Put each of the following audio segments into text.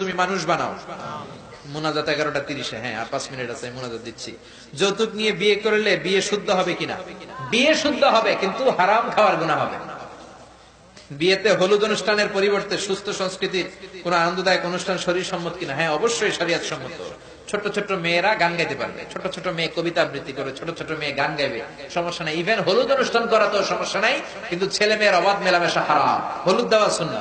তুমি মানুষ বানাও। মোনাজাত এগারোটা তিরিশে হ্যাঁ আর পাঁচ মিনিট আছে মোনাজাত দিচ্ছি। যৌতুক নিয়ে বিয়ে করলে বিয়ে শুদ্ধ হবে কিনা? বিয়ে শুদ্ধ হবে, কিন্তু হারাম খাওয়ার গুণা হবে। বিয়েতে হলুদ অনুষ্ঠানের পরিবর্তে সুস্থ সংস্কৃতির কোন আনন্দদায়ক অনুষ্ঠান শরীর সম্মত কিনা? হ্যাঁ অবশ্যই শরীয়ত সম্মত ছোট ছোট মেয়েরা গান গাইতে পারবে। ছোট ছোট মেয়ে কবিতা আবৃত্তি করে, ছোট ছোট মেয়ে গান গাইবে। সমস্যা নাই। ইভেন হলুদ অনুষ্ঠান করা তো সমস্যা নাই, কিন্তু ছেলে মেয়ের অবাধ মেলামেশা হারাম। হলুদ দেওয়া শুননা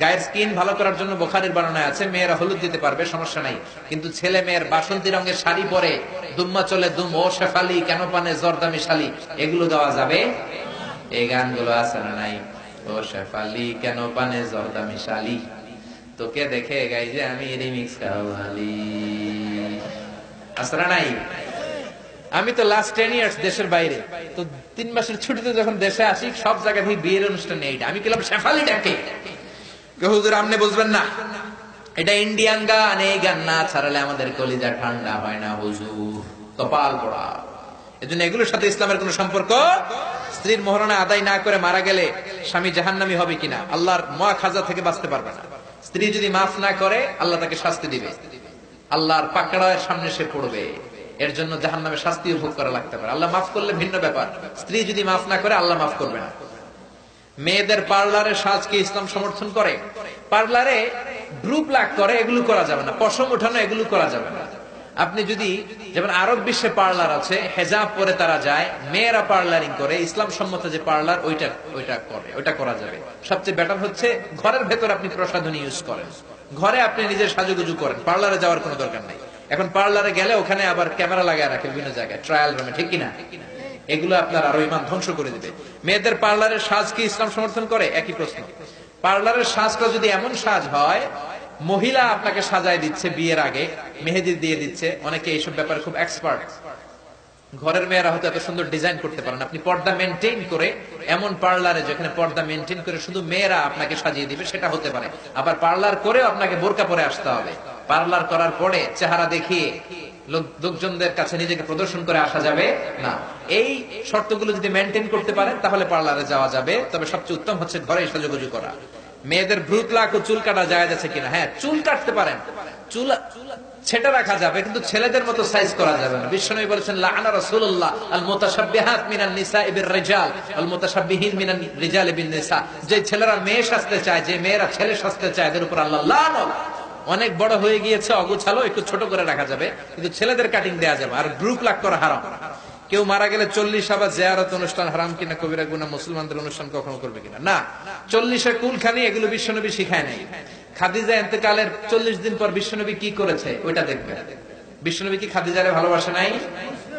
গায়ের স্কিন ভালো করার জন্য বোখারির বানানো আছে, মেয়েরা হলুদ দিতে পারবে, সমস্যা নাই। কিন্তু ছেলে মেয়ের বাসন্তী রঙের শাড়ি পরে দুম্মা চলে দুম ও শেফালি, কেন পানে জর্দামি শালি, এগুলো দেওয়া যাবে? এই গানগুলো আছে না নাই? ও শেফালি, কেন পানে জর্দামি শালি? তোকে দেখে গাই যে আমি রিমিক্স কাওয়ালি আছে না নাই? আমি তো লাস্ট টেন ইয়ার্স দেশের বাইরে। তো তিন মাসের ছুটিতে যখন দেশে আসি, সব জায়গা থেকে বিয়ের অনুষ্ঠান নেই আমি কিলাম শেফালিটাকে। কেউ হুজুর আমনে বুঝবেন না। এটা ইন্ডিয়ান গান, এই গান না ছাড়ালে আমাদের কলিজা ঠান্ডা হয় না হুজুর। কপাল পড়া। এজন্য এগুলোর সাথে ইসলামের কোন সম্পর্ক? স্ত্রীর মহরণা আদায় না করে মারা গেলে স্বামী জাহান্নামী হবে কিনা? আল্লাহর মহা খাজা থেকে বাঁচতে পারবে না। স্ত্রী যদি মাফ না করে, আল্লাহ তাকে শাস্তি দিবে। আল্লাহর পাকড়ার সামনে সে পড়বে। এর জন্য জাহান্নামে শাস্তি ভোগ করা লাগতে পারে। আল্লাহ মাফ করলে ভিন্ন ব্যাপার। স্ত্রী যদি মাফ না করে, আল্লাহ মাফ করবে না। মেয়েদের পার্লারে সাজকে ইসলাম সমর্থন করে। পার্লারে গ্রুপ লাগ করে, এগুলো করা যাবে না। পশম উঠানো এগুলো করা যাবে না। আপনি যদি, যেমন আরব বিশ্বে পার্লার আছে, হেজাব পরে তারা যায়, মেয়েরা পার্লারিং করে, ইসলাম সম্মত যে পার্লার, ওইটা ওইটা করে, ওইটা করা যাবে। সবচেয়ে বেটার হচ্ছে, ঘরের ভেতর আপনি প্রসাধনী ইউজ করেন। ঘরে আপনি নিজের সাজুগুজু করেন। পার্লারে যাওয়ার কোনো দরকার নাই। এখন পার্লারে গেলে ওখানে আবার ক্যামেরা লাগায় রাখে বিভিন্ন জায়গায় ট্রায়াল রুমে ঠিক কিনা? এগুলো আপনার আরও ইমান ধ্বংস করে দিবে। মেয়েদের পার্লারের সাজ কি ইসলাম সমর্থন করে? একই প্রশ্ন। পার্লারের সাজটা যদি এমন সাজ হয়, মহিলা আপনাকে সাজায় দিচ্ছে বিয়ের আগে, মেহেদি দিয়ে দিচ্ছে, অনেকে এইসব ব্যাপারে খুব এক্সপার্ট ঘরের মেয়েরা হয়তো এত সুন্দর ডিজাইন করতে পারেন আপনি পর্দা মেনটেন করে, এমন পার্লারে যেখানে পর্দা মেনটেন করে শুধু মেয়েরা আপনাকে সাজিয়ে দিবে, সেটা হতে পারে। আবার পার্লার করেও আপনাকে বোরকা পরে আসতে হবে। পার্লার করার পরে চেহারা দেখিয়ে লোকজনদের কাছে নিজেকে প্রদর্শন করে আসা যাবে না। এই শর্তগুলো যদি মেনটেন করতে পারেন, তাহলে পার্লারে যাওয়া যাবে। তবে সবচেয়ে উত্তম হচ্ছে ঘরে সাজুগুজু করা। মেয়েদের ভ্রুত লাখ চুল কাটা যায় যাচ্ছে কিনা? হ্যাঁ চুল কাটতে পারেন। চুল ছেটা রাখা যাবে, কিন্তু ছেলেদের মতো সাইজ করা যাবে না। বিশ্বনবী বলেছেন, লাআনা রাসূলুল্লাহ আল মুতাশাব্বিহাত মিনান নিসা ইবির রিজাল আল মুতাশাব্বিহিন মিনান রিজাল ইবিন নিসা যে ছেলেরা মেয়ে সাজতে চায়, যে মেয়েরা ছেলে সাজতে চায়, এদের উপর আল্লাহ লানত। অনেক বড় হয়ে গিয়েছে, অগোছালো, একটু ছোট করে রাখা যাবে। কিন্তু ছেলেদের কাটিং দেয়া যাবে, আর গ্রুপ লাগ করা হারাম। কেউ মারা গেলে চল্লিশ আবার জেয়ারত অনুষ্ঠান হারাম কিনা, কবিরা গুনা, মুসলমানদের অনুষ্ঠান কখনো করবে কিনা? না। চল্লিশে কুলখানি এগুলো বিশ্বনবী শিখায় নাই। খাদিজা এতেকালের চল্লিশ দিন পর বিশ্বনবী কি করেছে, ওইটা দেখবে। বিশ্বনবী কি খাদিজারে ভালোবাসে নাই?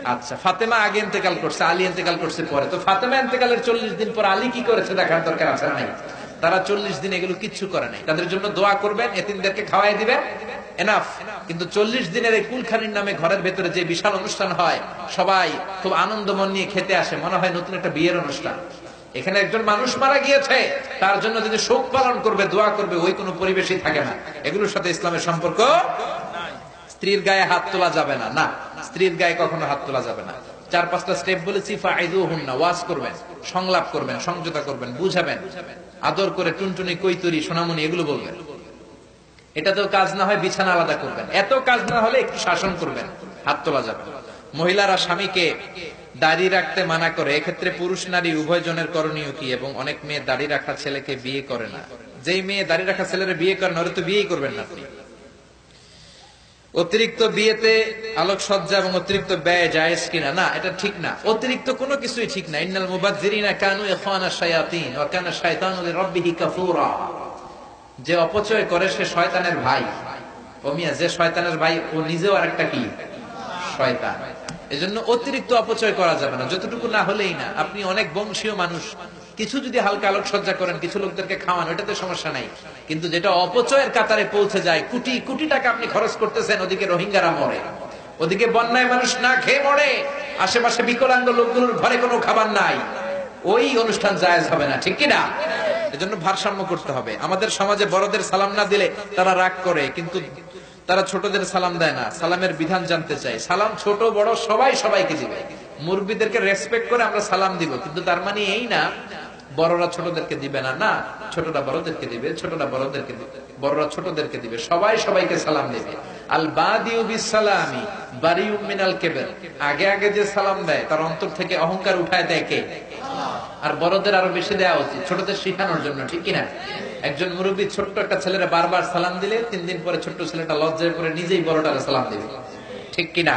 আচ্ছা ফাতেমা আগে ইন্তেকাল করছে, আলী ইন্তেকাল করছে পরে। তো ফাতেমা ইন্তেকালের চল্লিশ দিন পর আলী কি করেছে, দেখার দরকার আছে নাই? তারা চল্লিশ দিন এগুলো কিচ্ছু করে নাই। তাদের জন্য দোয়া করবেন, এতিমদেরকে খাওয়াই দিবেন। এনাফ কিন্তু চল্লিশ দিনের এই কুলখানির নামে ঘরের ভেতরে যে বিশাল অনুষ্ঠান হয়, সবাই খুব আনন্দ মন নিয়ে খেতে আসে। মনে হয় নতুন একটা বিয়ের অনুষ্ঠান। এখানে একজন মানুষ মারা গিয়েছে, তার জন্য যদি শোক পালন করবে, দোয়া করবে, ওই কোনো পরিবেশই থাকে না। এগুলোর সাথে ইসলামের সম্পর্ক স্ত্রীর গায়ে হাত তোলা যাবে না। না, স্ত্রীর গায়ে কখনো হাত তোলা যাবে না। চার পাঁচটা স্টেপ বলেছি ওয়াজ করবেন, সংলাপ করবেন, সংযতা করবেন, বুঝাবেন, আদর করে টুনটুনি, কৈতুরি, সোনামণি এগুলো বলবেন। এটাতেও কাজ না হয় বিছানা আলাদা করবেন। এত কাজ না হলে একটু শাসন করবেন, হাত তোলা যাবে মহিলারা স্বামীকে দাড়ি রাখতে মানা করে, এক্ষেত্রে পুরুষ নারী উভয় জনের করণীয় কি? এবং অনেক মেয়ে দাড়ি রাখা ছেলেকে বিয়ে করে না। যেই মেয়ে দাড়ি রাখা ছেলেরা বিয়ে করে না ওরা তো বিয়েই করবেন না আপনি। অতিরিক্ত বিয়েতে আলোকসজ্জা এবং অতিরিক্ত ব্যয় জায়েজ কিনা? না, এটা ঠিক না। অতিরিক্ত কোনো কিছুই ঠিক না। ইন্নাল মুবাজ্জিরিনা কানু ইখওয়ানা শায়াতিন ওয়া কানা শায়তানু লিরাব্বিহি কাফুরা। যে অপচয় করে সে শয়তানের ভাই। ও মিয়া, যে শয়তানের ভাই, ও নিজেও আরেকটা কি? শয়তান। এজন্য অতিরিক্ত অপচয় করা যাবে না। যতটুকু না হলেই না। আপনি অনেক বংশীয় মানুষ। কিছু যদি হালকা আলোকসজ্জা করেন, কিছু লোকদেরকে খাওয়ান, ওটাতে সমস্যা নাই। কিন্তু যেটা অপচয়ের কাতারে পৌঁছে যায়, কোটি কোটি টাকা আপনি খরচ করতেছেন, ওদিকে রোহিঙ্গারা মরে। ওদিকে বন্যায় মানুষ না খেয়ে মরে, আশেপাশে বিকলাঙ্গ লোকগুলোর ঘরে কোনো খাবার নাই। ওই অনুষ্ঠান জায়েজ হবে না, ঠিক কিনা? এজন্য ভারসাম্য করতে হবে। আমাদের সমাজে বড়দের সালাম না দিলে তারা রাগ করে, কিন্তু তারা ছোটদের সালাম দেয় না। সালামের বিধান জানতে চায়। সালাম ছোট, বড়, সবাই সবাইকে দিবে। মুরব্বীদেরকে রেসপেক্ট করে আমরা সালাম দিব, কিন্তু তার মানে এই না বড়রা ছোটদেরকে দিবে না। না, ছোটরা বড়দেরকে দিবে, ছোটরা বড়দেরকে দিবে, বড়রা ছোটদেরকে দিবে, সবাই সবাইকে সালাম দেবে। আল বাদিউ বিসালামি বারিউম মিনাল কেবের। আগে আগে যে সালাম দেয়, তার অন্তর থেকে অহংকার উঠায় দেয় কে? আর বড়দের আরও বেশি দেওয়া উচিত, ছোটদের শিখানোর জন্য, ঠিক কিনা? একজন মুরব্বী ছোট্ট একটা ছেলেরা বারবার সালাম দিলে, তিন দিন পরে ছোট্ট ছেলেটা লজ্জায় পরে নিজেই বড়টারে সালাম দিবে। ঠিক কিনা?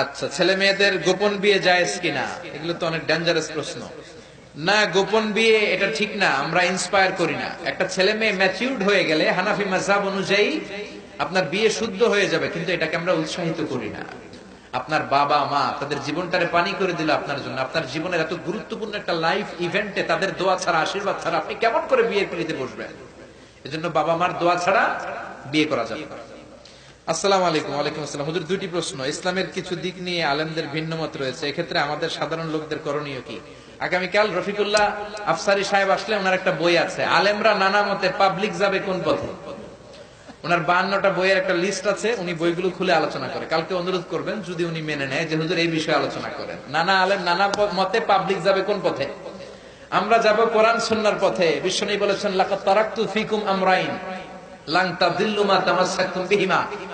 আচ্ছা ছেলে মেয়েদের গোপন বিয়ে যায় কিনা? এগুলো তো অনেক ডেঞ্জারাস প্রশ্ন। না, গোপন বিয়ে, এটা ঠিক না, আমরা ইন্সপায়ার করি না। একটা ছেলে মেয়ে ম্যাচিউর্ড হয়ে গেলে হানাফি মাসাব অনুযায়ী আপনার বিয়ে শুদ্ধ হয়ে যাবে, কিন্তু এটাকে আমরা উৎসাহিত করি না। আপনার বাবা, মা, তাদের জীবনটারে পানি করে দিল আপনার জন্য। আপনার জীবনের এত গুরুত্বপূর্ণ একটা লাইফ ইভেন্টে তাদের দোয়া ছাড়া, আশীর্বাদ ছাড়া আপনি কেমন করে বিয়ের পিড়িতে বসবেন? এজন্য বাবা মার দোয়া ছাড়া বিয়ে করা যাবে। আসসালামু আলাইকুম, ওয়ালাইকুম আসসালাম। হুজুর দুটি প্রশ্ন। ইসলামের কিছু দিক নিয়ে আলেমদের ভিন্ন মত রয়েছে। এক্ষেত্রে আমাদের সাধারণ লোকদের করণীয় কি? আগামীকাল রফিকুল্লাহ আফসারি সাহেব আসলে ওনার একটা বই আছে। আলেমরা নানা মতে পাবলিক যাবে কোন পথে? ওনার বান্নটা বইয়ের একটা লিস্ট আছে, উনি বইগুলো খুলে আলোচনা করে। কালকে অনুরোধ করবেন, যদি উনি মেনে নেয় যে হুজুর এই বিষয়ে আলোচনা করেন। নানা আলেম নানা মতে পাবলিক যাবে কোন পথে? আমরা যাব কোরআন সুন্নাহর পথে। বিশ্বনী বলেছেন লাকাত তারাকতু ফিকুম আমরাইন, লাং তাদিল্লু মা তামাসসাকতুম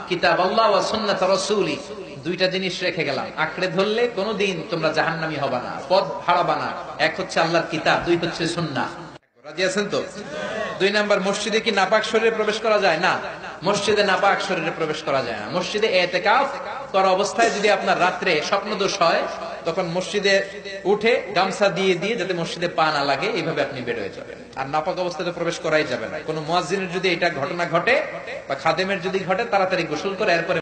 বিহিমা কিতাবাল্লাহ ওয়া রাসূলি। দুইটা জিনিস রেখে গেলাম। আঁকড়ে ধরলে কোনোদিন তোমরা জাহান্নামি হবা না, পথ হারাবা না। এক হচ্ছে আল্লাহর কিতাব, দুই হচ্ছে সুন্নাহ। রাজি আছেন তো? দুই নাম্বার, মসজিদে কি নাপাক শরীরে প্রবেশ করা যায়? না। মসজিদে নাপাক শরীরে প্রবেশ করা যায় না। মসজিদে এতেকাফ করা অবস্থায় যদি আপনার রাত্রে স্বপ্ন দোষ হয়, তখন মসজিদে উঠে গামছা দিয়ে দিয়ে যাতে মসজিদে পা না লাগে, এইভাবে আপনি বের হয়ে যাবেন। আর নাপাক অবস্থায় তো প্রবেশ করাই যাবে না। কোনো মসজিদের যদি এটা ঘটনা ঘটে বা খাদেমের যদি ঘটে, তাড়াতাড়ি গোসল করে, এরপরে